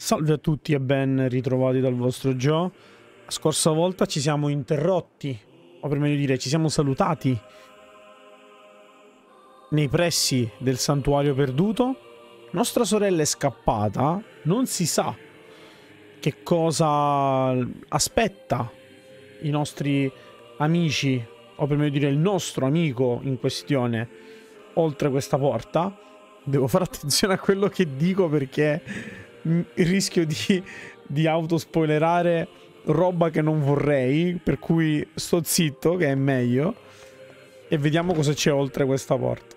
Salve a tutti e ben ritrovati dal vostro Joe. La scorsa volta ci siamo interrotti, o per meglio dire, ci siamo salutati nei pressi del santuario perduto. Nostra sorella è scappata, non si sa che cosa aspetta i nostri amici, o per meglio dire il nostro amico in questione, oltre questa porta. Devo fare attenzione a quello che dico perché rischio di, di autospoilerare roba che non vorrei, per cui sto zitto, che è meglio, e vediamo cosa c'è oltre questa porta.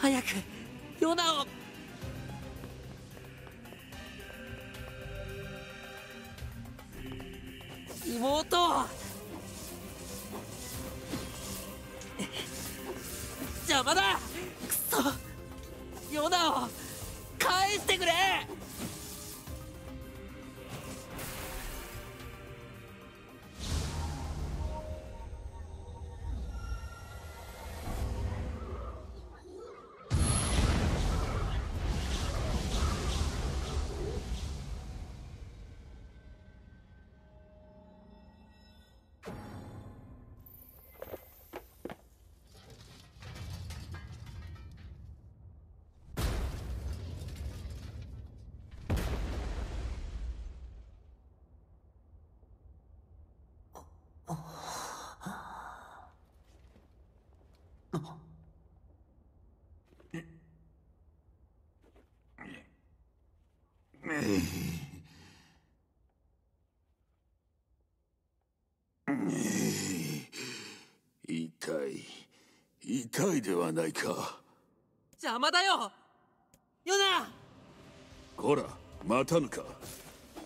早くヨナをいではないか。邪魔だよ。ヨナ！こら待たぬか。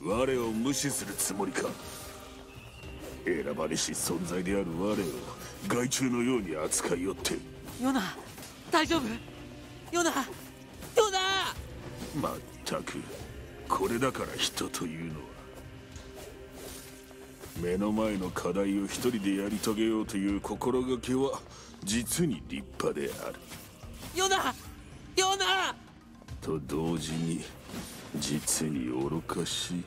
我を無視するつもりか。選ばれし存在である我を害虫のように扱いよって。ヨナ大丈夫？ヨナヨナ！まったくこれだから人というのは。目の前の課題を一人でやり遂げようという心がけは実に立派である。ヨナヨナ！と同時に実に愚かしい。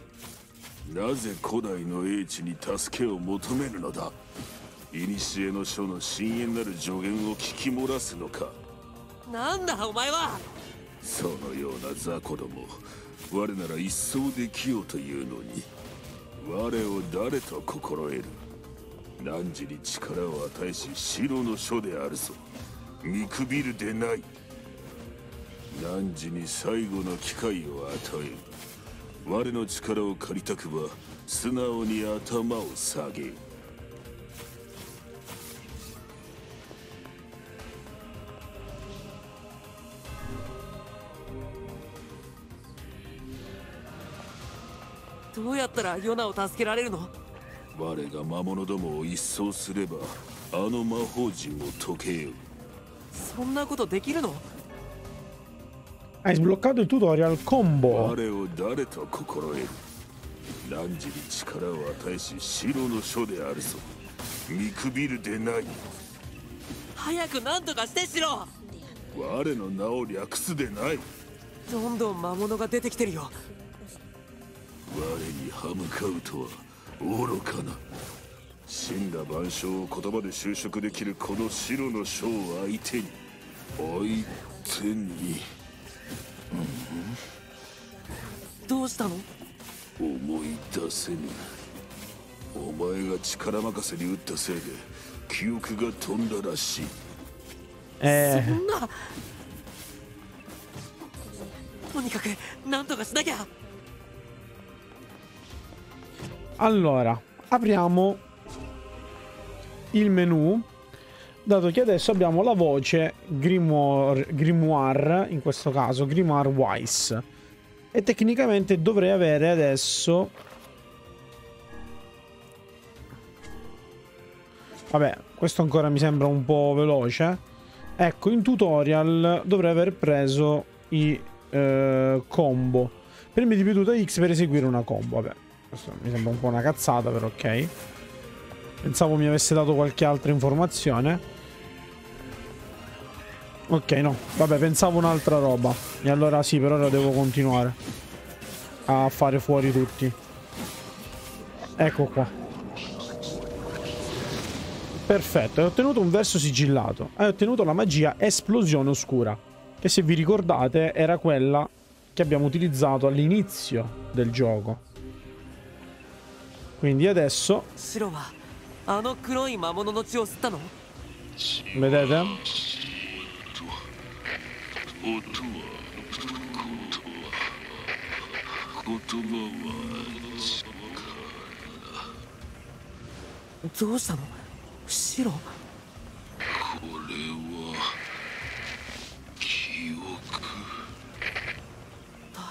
なぜ古代の英知に助けを求めるのだ？古の書の深淵なる助言を聞き漏らすのか。なんだお前は！そのような雑魚ども我なら一層できようというのに我を誰と心得る？汝に力を与えし白の書であるぞ。見くびるでない。汝に最後の機会を与え我の力を借りたくば素直に頭を下げ。るどうやったらヨナを助けられるの？我が魔物どもを一掃すればあの魔法陣を解けよ。うそんなことできるの？Hai sbloccato il tutorial combo. 我を誰と心得る？汝に力を与えし白の書であるぞ。見くびるでない。早く何とかしてしろ我の名を略すでない。どんどん魔物が出てきてるよ。我に歯向かうとは愚かな。死んだ万象を言葉で修飾できるこの白の書を相手に相手に。どうしたの？思い出せぬ。お前が力任せに打ったせいで記憶が飛んだらしい。Eh, そんな。とにかく何とかしなきゃ Allora, apriamo il menu. Dato che adesso abbiamo la voce Grimoire, Grimoire in questo caso, Grimoire Wise. E tecnicamente dovrei avere adesso... Vabbè, questo ancora mi sembra un po' veloce. Ecco, in tutorial dovrei aver preso i eh, combo. Premi di ripetuta X per eseguire una combo. Vabbè, questo mi sembra un po' una cazzata, però ok. Pensavo mi avesse dato qualche altra informazione. Ok, no. Vabbè, pensavo un'altra roba. E allora sì, per ora devo continuare a fare fuori tutti. Ecco qua. Perfetto, hai ottenuto un verso sigillato. Hai ottenuto la magia Esplosione Oscura. Che se vi ricordate era quella che abbiamo utilizzato all'inizio del gioco. Quindi adesso... Vedete? どうしたの？白これは記憶。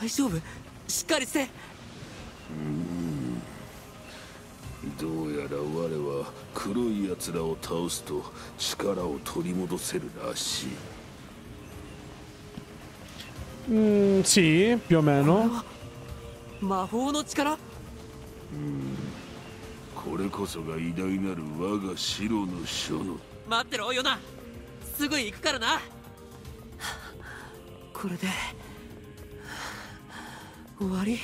大丈夫？しっかりしてどうやら我は黒い奴らを倒すと力を取り戻せるらしい。Mm, これこそが偉大なる我が白の書の。待ってろヨナ。すぐ行くからな。これで終わり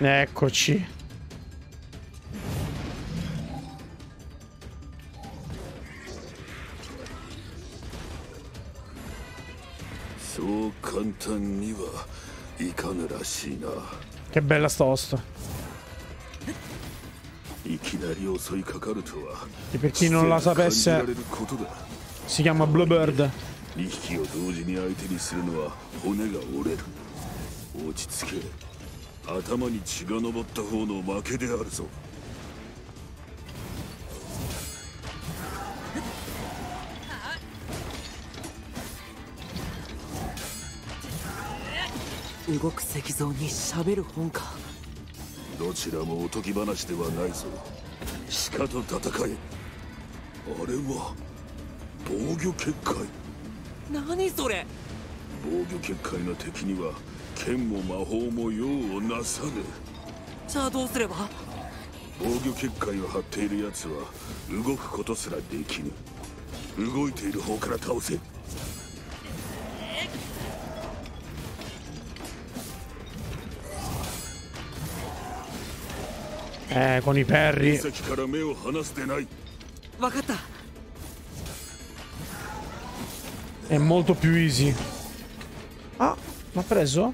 Eccoci. So 簡単にはいかぬらしいな Che bella stosta. いきなり襲いかかるとは E per chi non la 感じら sapesse, れることだ si chiama Bluebird. 2匹を同時に相手にするのは骨が折れる落ち着け 頭に血が上った方の負けであるぞ。動く石像に喋る本か。どちらもおとぎ話ではないぞ。鹿と戦え。あれは防御結界。何それ。防御結界の敵には剣も魔法も用をなさぬじゃあどうすれば？防御結界を張っている奴は動くことすらできぬ動いている方から倒せ Eh, con i perri. 先から目を離すでない分かった È molto più easy. Ah, l'ha preso?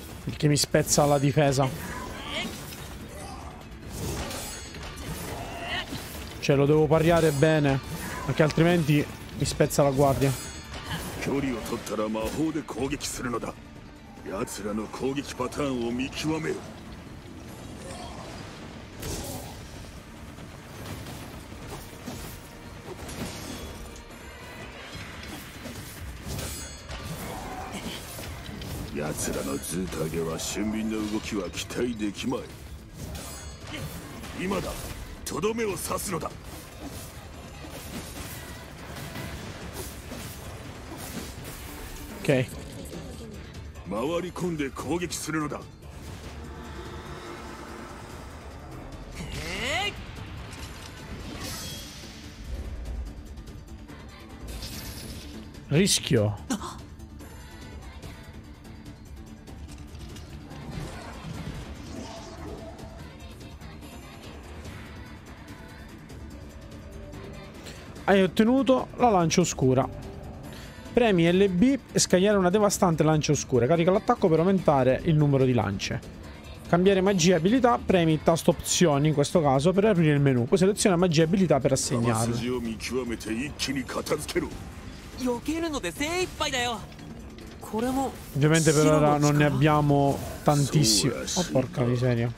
Perché mi spezza la difesa. Cioè, lo devo pariare bene. Perché altrimenti mi spezza la guardia. 距離を取ったら魔法で攻撃するのだ奴らの攻撃パターンを見極めよ ズタゲは俊敏な動きは期待できまい。今だ。とどめを刺すのだ。回り込んで攻撃するのだ。リスキー Hai ottenuto la lancia oscura. Premi LB e scagliare una devastante lancia oscura. Carica l'attacco per aumentare il numero di lance. Cambiare magia e abilità, premi il tasto opzioni in questo caso per aprire il menu. Poi seleziona magia e abilità per assegnarlo. Ovviamente per ora non ne abbiamo tantissimi. Oh porca miseria.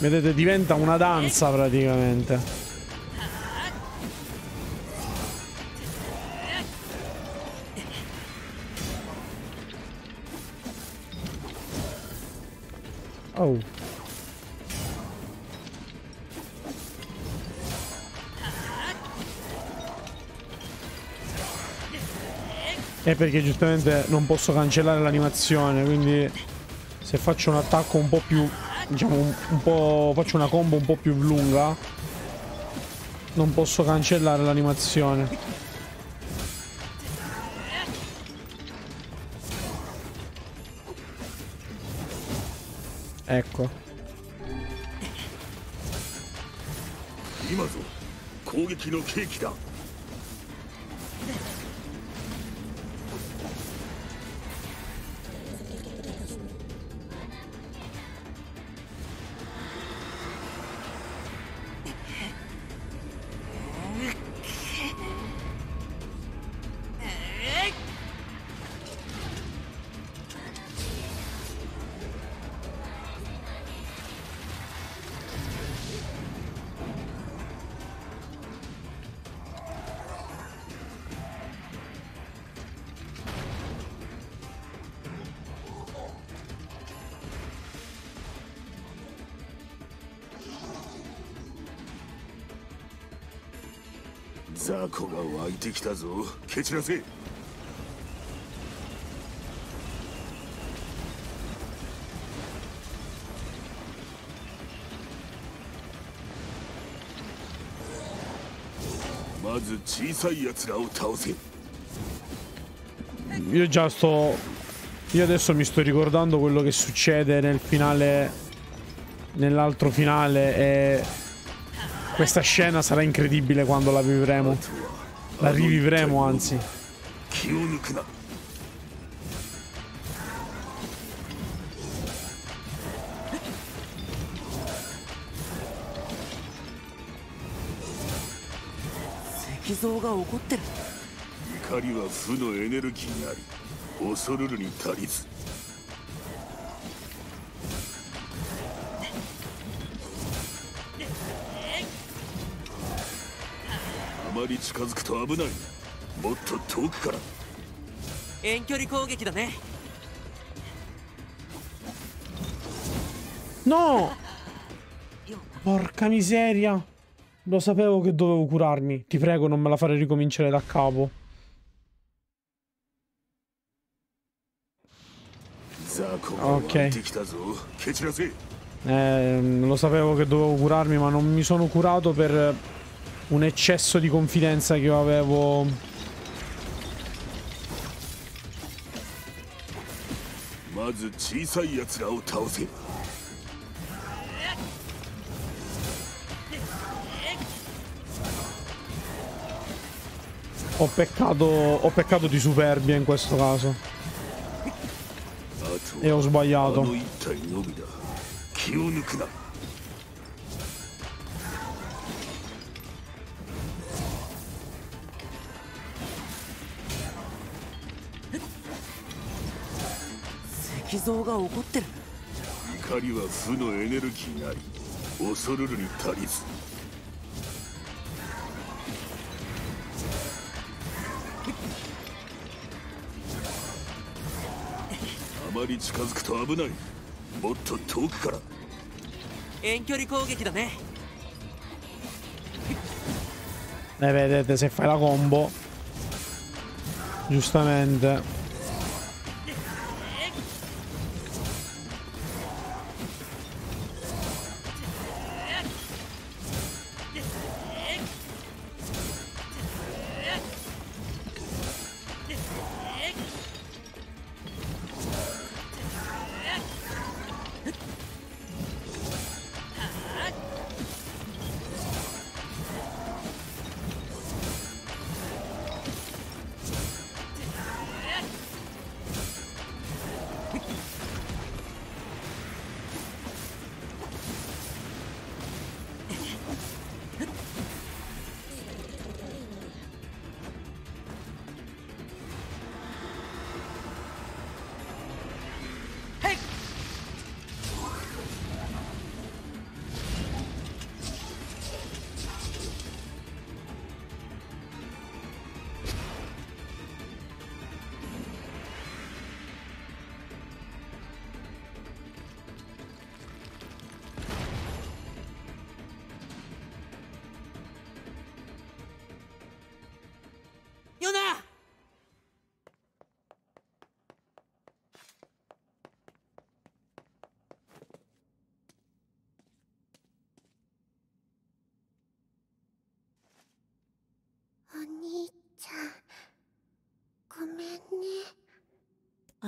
Vedete, diventa una danza praticamente. Oh. È perché giustamente non posso cancellare l'animazione, quindi se faccio un attacco un po' più diciamo un, un po' faccio una combo un po' più lunga. Non posso cancellare l'animazione. Ecco 湧いてきたぞ蹴散らせまず小さい奴らを倒せ io già sto io adesso mi sto ricordando quello che succede nel finale nell'altro finale e questa scena sarà incredibile quando la vivremo la rivivremo anzi 気を抜くな 石像が怒ってる怒りは負のエネルギーにあり恐るるに足りず まり近づくと危ないもっと遠くから遠距離攻撃だね No! Porca miseria! Lo sapevo che dovevo curarmi. Ti prego, non me la fare ricominciare da capo. 雑魚が湧いてきたぞ蹴散らせ Eh, lo sapevo che dovevo curarmi, ma non mi sono curato per un eccesso di confidenza che io avevo Ho peccato, ho peccato di superbia in questo caso. E ho sbagliato. 石像が怒ってる。怒りは負のエネルギーなり恐るるに足りず。あまり近づくと危ない。もっと遠くから。遠距離攻撃だね。Eh, vedete, se fai la combo, giustamente..「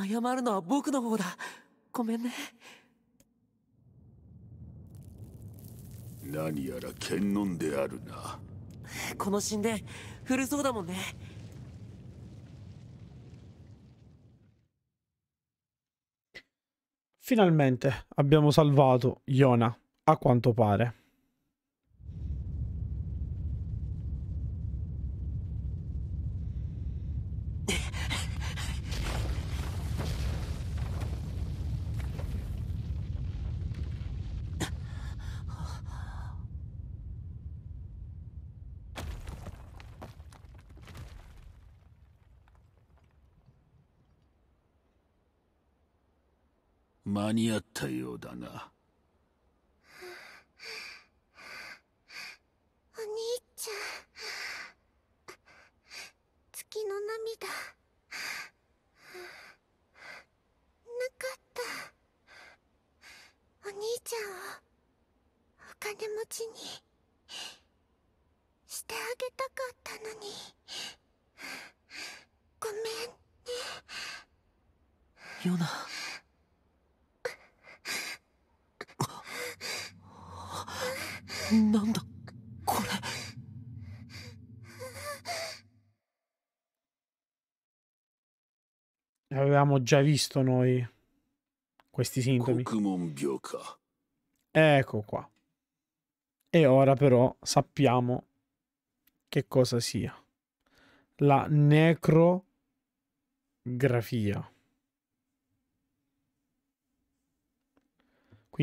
謝るのは僕の方だごめんね何やら剣能であるなこの神殿古そうだもんね Finalmente abbiamo salvato Iona, a quanto pare. “間に合ったようだな。お兄ちゃん。月の涙。なかった。お兄ちゃんをお金持ちに。してあげたかったのに。ごめんね。ヨナなんだこれ Avevamo già visto noi questi sintomi. 国門病か Ecco qua. E ora però sappiamo che cosa sia. La necrografia.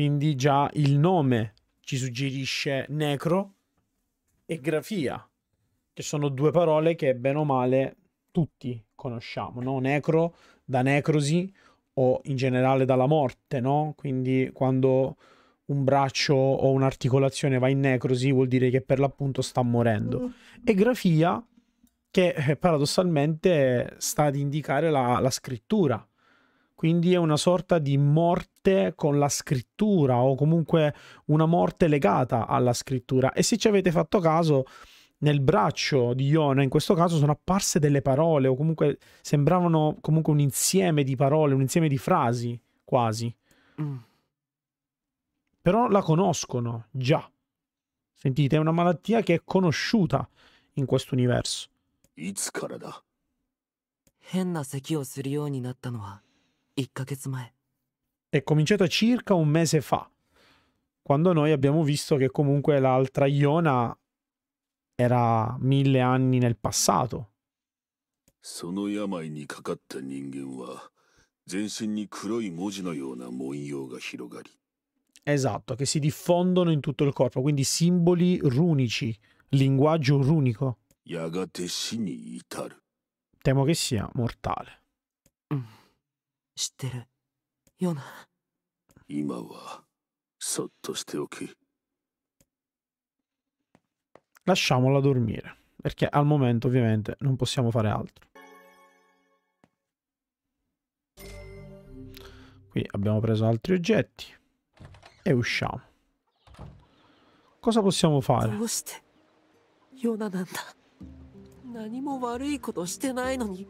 Quindi già il nome ci suggerisce necro e grafia, che sono due parole che bene o male tutti conosciamo, no? Necro da necrosi o in generale dalla morte, no? Quindi quando un braccio o un'articolazione va in necrosi vuol dire che per l'appunto sta morendo. E grafia che eh, paradossalmente sta ad indicare la, la scrittura. Quindi è una sorta di morte con la scrittura o comunque una morte legata alla scrittura. E se ci avete fatto caso, nel braccio di Iona in questo caso sono apparse delle parole o comunque sembravano comunque un insieme di parole, un insieme di frasi quasi. うん、 Però la conoscono già. Sentite, è una malattia che è conosciuta in questo universo. いつからだ変な咳をするようになったのは1ヶ月前 È cominciato circa un mese fa, quando noi abbiamo visto che comunque l'altra Iona era mille anni nel passato. その病にかかった人間は 全身に黒い文字のような文様が広がり Esatto, che si diffondono in tutto il corpo, quindi simboli runici, linguaggio runico. やがて死に至る Temo che sia mortale. うん 知ってるよな今はそっとしておけ Lasciamola dormire, perché al momento ovviamente non possiamo fare altro. Qui abbiamo preso altri oggetti e usciamo. Cosa possiamo fare? どうしてヨナなんだ何も悪いことしてないのに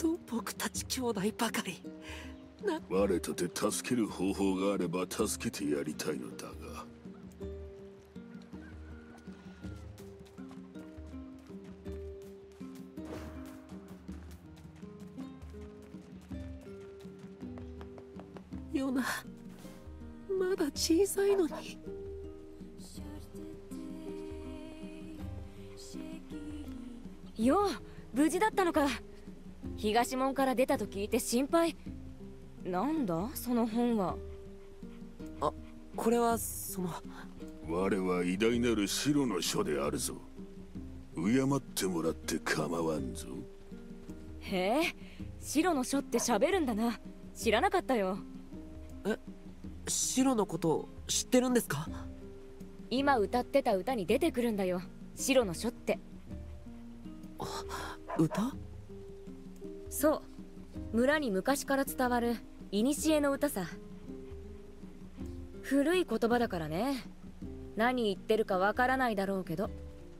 と僕たち兄弟ばかり。我とて助ける方法があれば助けてやりたいのだが。ヨナまだ小さいのに。よう無事だったのか東門から出たと聞いて心配。なんだ？その本は。これはその我は偉大なる白の書であるぞ。敬ってもらって構わんぞ。へえ白の書って喋るんだな。知らなかったよ。シロのこと知ってるんですか？今歌ってた歌に出てくるんだよ。白の書って。歌？そう。村に昔から伝わる古の歌さ。古い言葉だからね。何言ってるかわからないだろうけど。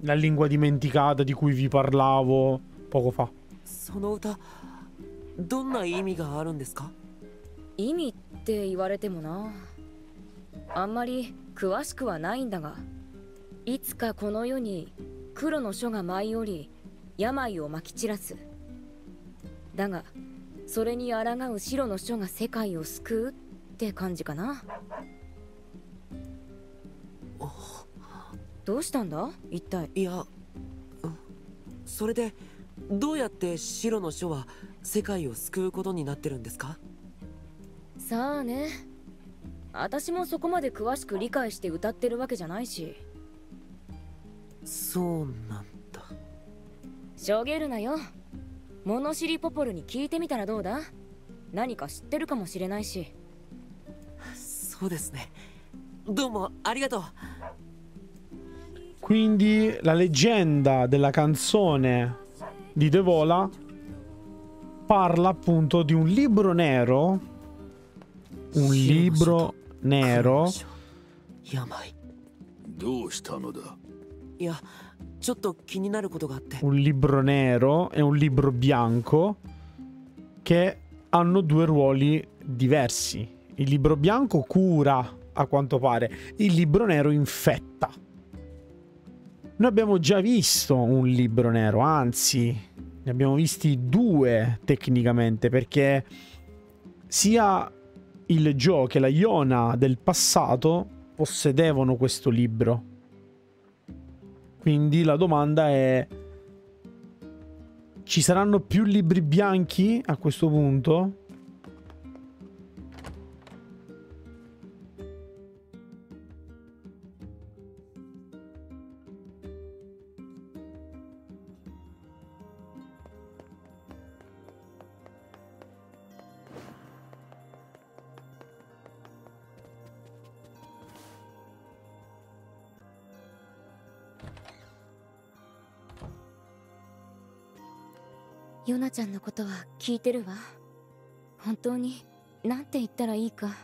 La lingua dimenticata di cui vi parlavo poco fa. その歌どんな意味があるんですか？意味って言われてもな。あんまり詳しくはないんだが。いつかこの世に黒の書が舞い降り病をまき散らすだがそれに抗う白の書が世界を救う？って感じかな。どうしたんだ？一体。いや、うん。それでどうやって白の書は世界を救うことになってるんですか？さあね。私もそこまで詳しく理解して歌ってるわけじゃないし。そうなんだ。しょげるなよ物知りポポルに聞いてみたらどうだ何か知ってるかもしれないしそうですねどうもありがとう Quindi la leggenda della canzone di Devola parla appunto di un libro nero. Un libro nero 病どうしたのだいや ちょっと気になることがあって un libro nero e un libro bianco che hanno due ruoli diversi. Il libro bianco cura, a quanto pare, il libro nero infetta. Noi abbiamo già visto un libro nero, anzi, ne abbiamo visti due tecnicamente, perché sia il Joe che la Iona del passato possedevano questo libro. quindi la domanda è: ci saranno più libri bianchi a questo punto?「ナちゃんのことは聞いてるわ。本当になんて言ったらいいか。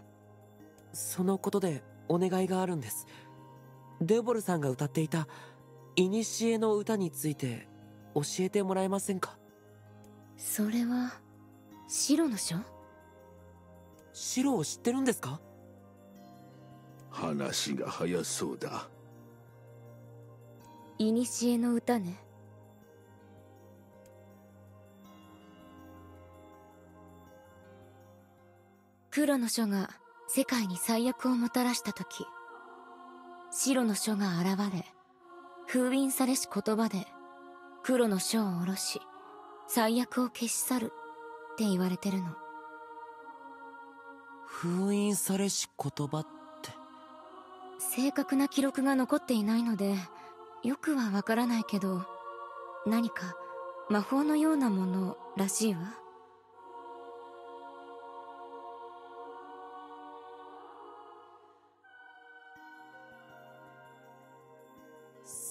そのことでお願いがあるんです。デボルさんが歌っていた古の歌について教えてもらえませんか？それは白の書？白を知ってるんですか？話が早そうだ。古の歌ね黒の書が世界に最悪をもたらした時白の書が現れ封印されし言葉で黒の書を下ろし最悪を消し去るって言われてるの。封印されし言葉って。正確な記録が残っていないのでよくはわからないけど何か魔法のようなものらしいわ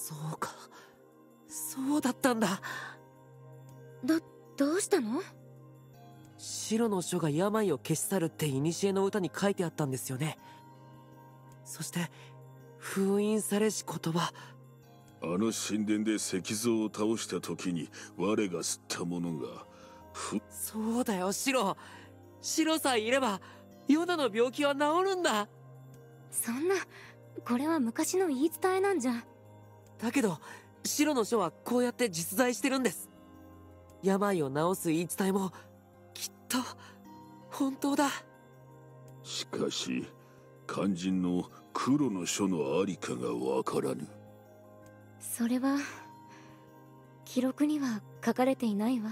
そうか。そうだったんだ。どどうしたの？白の書が病を消し去るって古の歌に書いてあったんですよね。そして封印されし言葉。あの神殿で石像を倒した時に我が吸ったものがふそうだよ白。白さえいればヨナの病気は治るんだ。そんなこれは昔の言い伝えなんじゃだけど白の書はこうやって実在してるんです。病を治す言い伝えもきっと本当だ。しかし肝心の黒の書のありかがわからぬ。それは記録には書かれていないわ。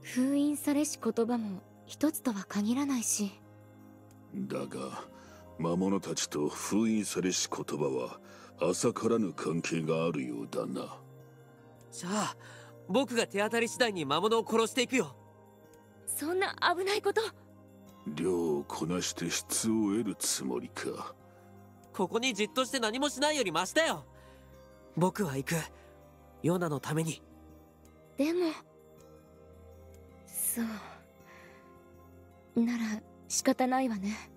封印されし言葉も一つとは限らないし。だが魔物たちと封印されし言葉は浅からぬ関係があるようだな。じゃあ僕が手当たり次第に魔物を殺していくよ。そんな危ないこと。量をこなして質を得るつもりか。ここにじっとして何もしないよりマシだよ。僕は行く。ヨナのために。でもそう。なら仕方ないわね。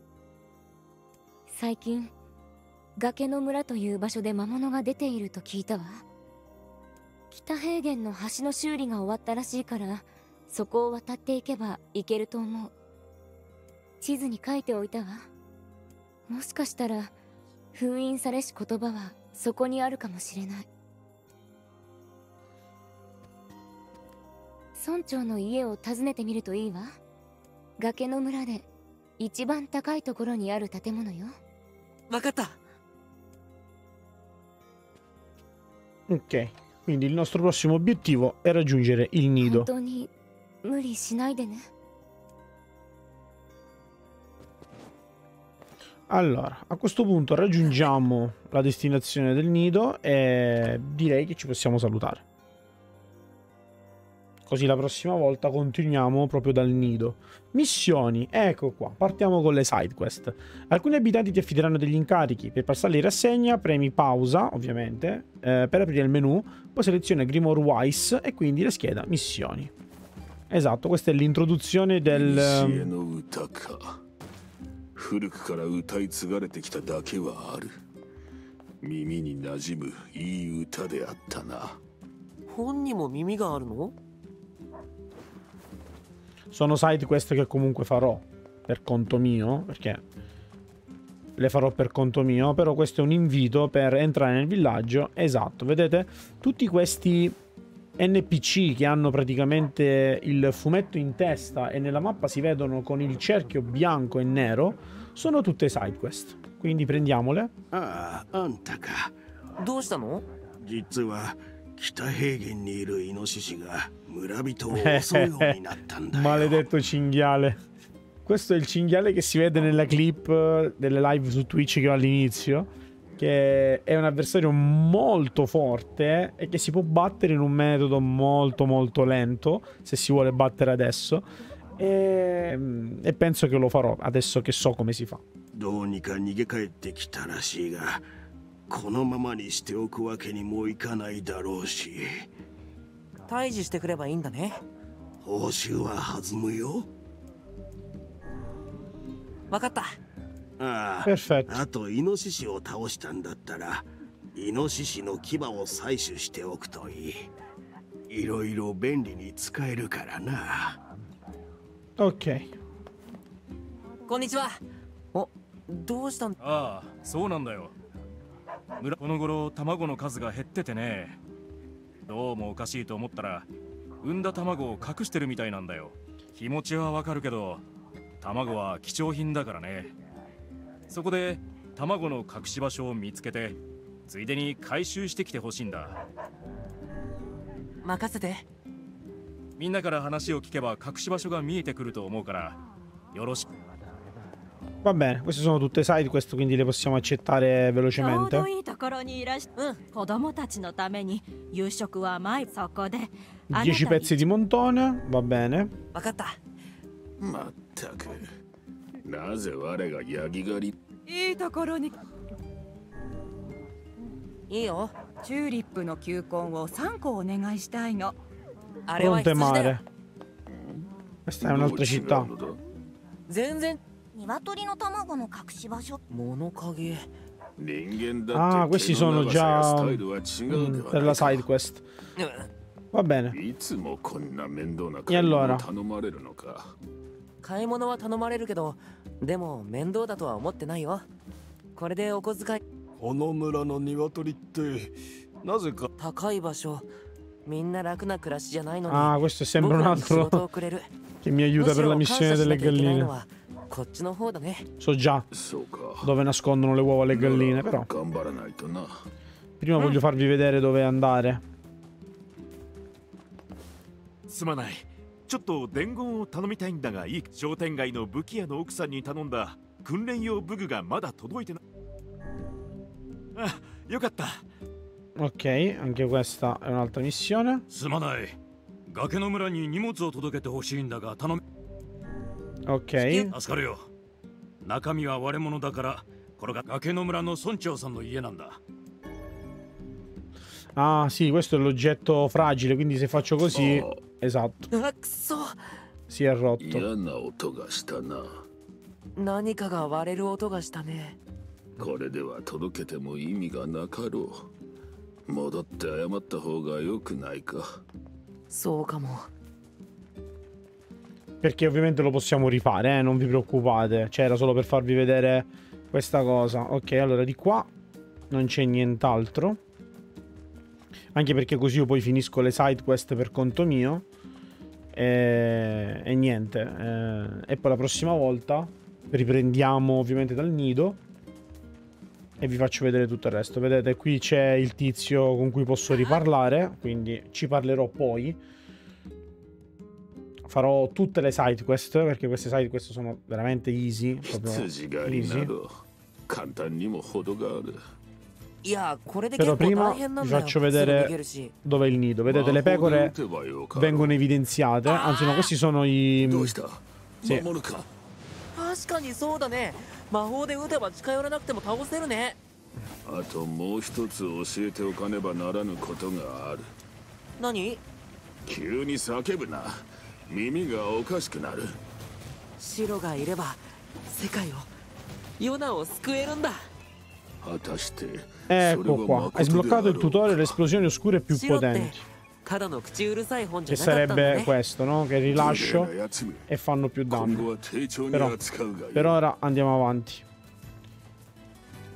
最近崖の村という場所で魔物が出ていると聞いたわ。北平原の橋の修理が終わったらしいからそこを渡っていけば行けると思う。地図に書いておいたわ。もしかしたら封印されし言葉はそこにあるかもしれない。村長の家を訪ねてみるといいわ。崖の村で一番高いところにある建物よ。分かった。Ok, quindi il nostro prossimo obiettivo è raggiungere il nido. Allora, a questo punto raggiungiamo la destinazione del nido e direi che ci possiamo salutare. Così la prossima volta continuiamo proprio dal nido. Missioni, ecco qua, partiamo con le side quest. Alcuni abitanti ti affideranno degli incarichi. Per passarli in rassegna premi pausa, ovviamente, eh, per aprire il menu, poi seleziona Grimoire Wise e quindi la scheda missioni. Esatto, questa è l'introduzione del... 古の歌か古くから歌い継がれてきただけはある耳に馴染むいい歌であったな本にも耳があるの Sono side quest che comunque farò per conto mio, perché le farò per conto mio, però questo è un invito per entrare nel villaggio. Esatto, vedete? Tutti questi NPC che hanno praticamente il fumetto in testa e nella mappa si vedono con il cerchio bianco e nero, sono tutte side quest. Quindi prendiamole. ああ、あんたか。どうしたの実は 北平原にいるイノシシが村人を襲うようになったんだよ。 Maledetto cinghiale. Questo è il cinghiale che si vede nella clip delle live su Twitch che ho all'inizio. Che è un avversario molto forte e che si può battere in un metodo molto molto lento. Se si vuole battere adesso. E, e penso che lo farò adesso che so come si fa. どうにか逃げ帰ってきたらしいが、 このままにしておくわけにもいかないだろうし、退治してくればいいんだね報酬は弾むよ。分かったああ.あとイノシシを倒したんだったら、イノシシの牙を採取しておくといい。いろいろ便利に使えるからな。Ok. こんにちはおどうしたん？ああそうなんだよ村この頃卵の数が減っててね。どうもおかしいと思ったら産んだ卵を隠してるみたいなんだよ。気持ちはわかるけど卵は貴重品だからね。そこで卵の隠し場所を見つけてついでに回収してきてほしいんだ。任せて。みんなから話を聞けば隠し場所が見えてくると思うからよろしく Va bene, queste sono tutte side quest, quindi le possiamo accettare velocemente. Dieci pezzi di montone, va bene. Fronte mare. Questa è un'altra città. Nivatori no tamago no kakushibasho. Monokage. Ah, questi sono già mh, per la side quest. Va bene. E allora? 買い物は頼まれるけど、でも面倒だとは思ってないよ。これでお小遣い。この村の鶏って、なぜか高い場所。みんな楽な暮らしじゃないのに。ああ、questo sembra un altro che mi aiuta per la missione delle galline. のはこっちの方だね So già そうか dove nascondono le uova le galline, però 頑張らないとな prima voglio farvi vedere dove andare. すまないちょっと伝言を頼みたいんだがいい商店街の武器屋の奥さんに頼んだ訓練用武具がまだ届いてないあよかった Ok, anche questa è un'altra missione. すまない崖の村に荷物を届けてほしいんだが頼め Ok. 助かるよ。中身は割れ物だからこれが崖の村の村長さんの家なんだ。Ah, sì, questo è l'oggetto fragile, quindi se faccio così... Oh. Esatto, あくそ si è rotto. 嫌な音がしたな何かが割れる音がしたねこれでは届けても意味がなかろう戻って謝った方が良くないかそうかも Perché ovviamente lo possiamo rifare, eh, non vi preoccupate. Cioè, era solo per farvi vedere questa cosa. Ok, allora di qua non c'è nient'altro. Anche perché così io poi finisco le side quest per conto mio. E, e niente. eh, e poi la prossima volta riprendiamo ovviamente dal nido. E vi faccio vedere tutto il resto. Vedete, qui c'è il tizio con cui posso riparlare. Quindi ci parlerò poi farò tutte le side quest perché queste side quest sono veramente easy proprio 羊狩り easy など簡単にも程があるいやこれで Però 結構 prima 大変なん vi だよ faccio すぐ逃 vedere げるし dove è il nido vedete le 魔法で pecore 撃てばよかろう vengono evidenziate anzi no questi sono i どうしたsì. 守るか確かにそうだね魔法で撃てば近寄らなくても倒せるねあともう一つ教えておかねばならぬことがある何急に叫ぶな 耳がおかしくなる白がいれば世界をヨナを救えるんだ果たしてそれ ecco は qua hai 誠で sbloccato あ il ろう tutorial le esplosioni oscure più 白って potenti ただの口うるさい本じ che ゃなかったんだ sarebbe ね questo no che か rilascio なやつめ e fanno più 今後 danno は丁重に Però- 扱うがいい per ora andiamo avanti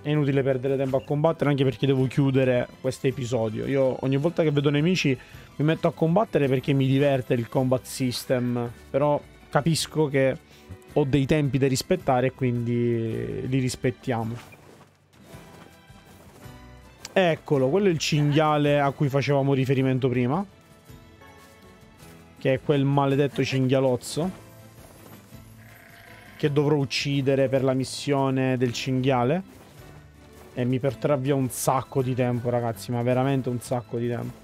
è inutile perdere tempo a combattere anche perché devo chiudere questo episodio io ogni volta che vedo nemici mi metto a combattere perché mi diverte il combat system però capisco che ho dei tempi da rispettare e quindi li rispettiamo eccolo quello è il cinghiale a cui facevamo riferimento prima che è quel maledetto cinghialozzo che dovrò uccidere per la missione del cinghiale. E mi porterà via un sacco di tempo, ragazzi, ma veramente un sacco di tempo.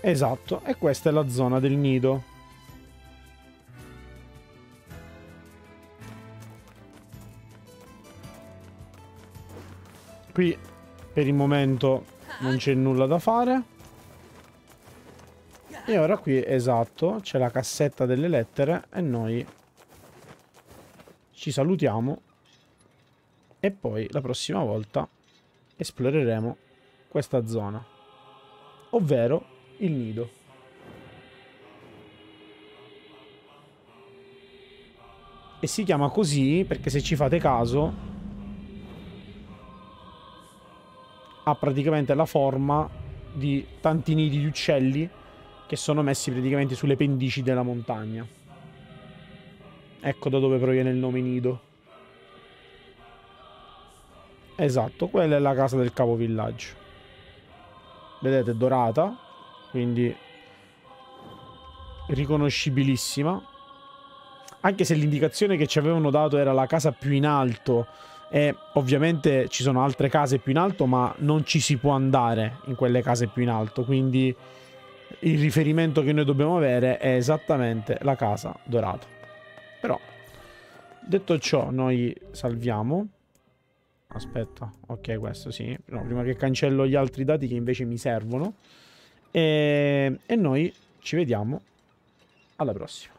Esatto, e questa è la zona del nido. Qui per il momento non c'è nulla da fare. E ora qui, esatto, c'è la cassetta delle lettere e noi ci salutiamo e poi la prossima volta esploreremo questa zona, ovvero il nido. E si chiama così perché se ci fate caso ha praticamente la forma di tanti nidi di uccelli che sono messi praticamente sulle pendici della montagna. Ecco da dove proviene il nome nido. Esatto, quella è la casa del capovillaggio. Vedete, dorata. quindi riconoscibilissima. Anche se l'indicazione che ci avevano dato era la casa più in alto e ovviamente ci sono altre case più in alto, ma non ci si può andare in quelle case più in alto, quindi il riferimento che noi dobbiamo avere è esattamente la casa dorata. Però, detto ciò, noi salviamo. Aspetta, ok, questo sì. No, prima che cancello gli altri dati che invece mi servono. E, e noi ci vediamo alla prossima.